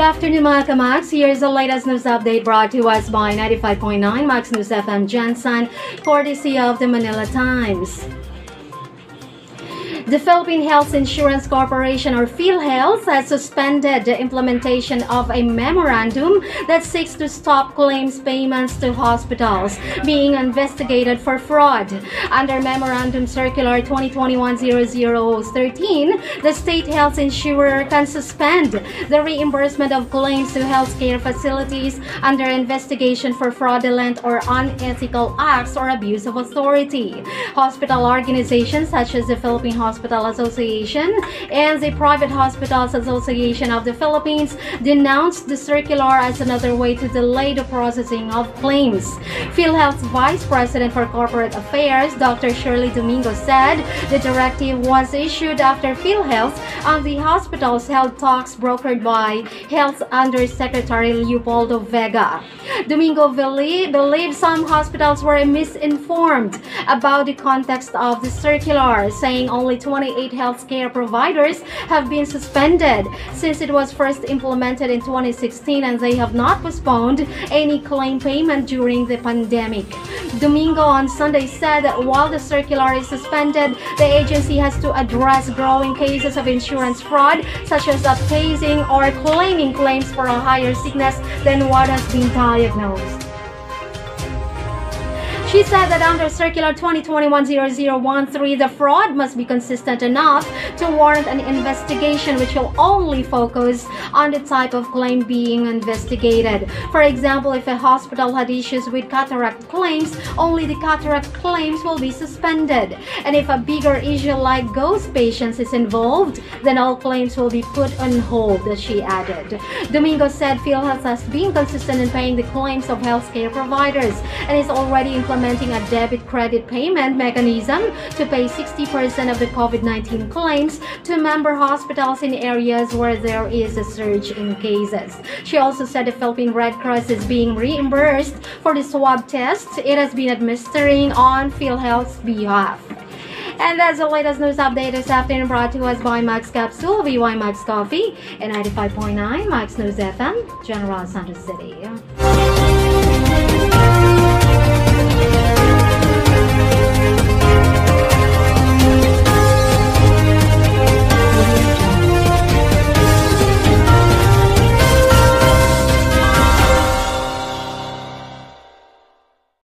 afternoon mga kamax. Here's the latest news update brought to us by 95.9 Max News FM Gensan, courtesy of the Manila Times. The Philippine Health Insurance Corporation, or PhilHealth, has suspended the implementation of a memorandum that seeks to stop claims payments to hospitals being investigated for fraud. Under Memorandum Circular 2021-0013, the state health insurer can suspend the reimbursement of claims to healthcare facilities under investigation for fraudulent or unethical acts or abuse of authority. Hospital organizations such as the Philippine Hospital Hospital Association and the Private Hospitals Association of the Philippines denounced the circular as another way to delay the processing of claims. PhilHealth's Vice President for Corporate Affairs, Dr. Shirley Domingo, said the directive was issued after PhilHealth and the hospitals held talks brokered by Health Undersecretary Leopoldo Vega. Domingo believed some hospitals were misinformed about the context of the circular, saying only 28 healthcare providers have been suspended since it was first implemented in 2016 and they have not postponed any claim payment during the pandemic. Domingo on Sunday said that while the circular is suspended, the agency has to address growing cases of insurance fraud, such as upcasing or claiming claims for a higher sickness than what has been diagnosed. She said that under Circular 2021-0013, the fraud must be consistent enough to warrant an investigation which will only focus on the type of claim being investigated. For example, if a hospital had issues with cataract claims, only the cataract claims will be suspended. And if a bigger issue like ghost patients is involved, then all claims will be put on hold, she added. Domingo said PhilHealth has been consistent in paying the claims of healthcare providers and is already implementing implementing a debit credit payment mechanism to pay 60% of the COVID 19 claims to member hospitals in areas where there is a surge in cases. She also said the Philippine Red Cross is being reimbursed for the swab tests it has been administering on PhilHealth's behalf. And that's the latest news update this afternoon brought to us by Max Capsule, VY Max Coffee, and 95.9 Max News FM, General Santos City.